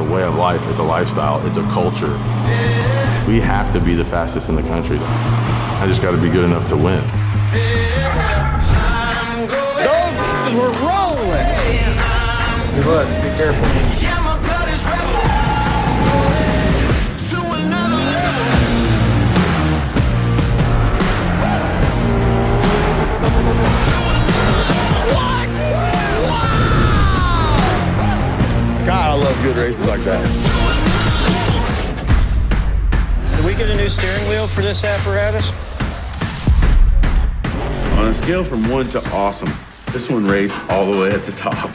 a way of life, it's a lifestyle, it's a culture. We have to be the fastest in the country. I just got to be good enough to win. Go, because we're rolling. Good luck. Be careful. I love good races like that. Did we get a new steering wheel for this apparatus? On a scale from one to awesome, this one rates all the way at the top.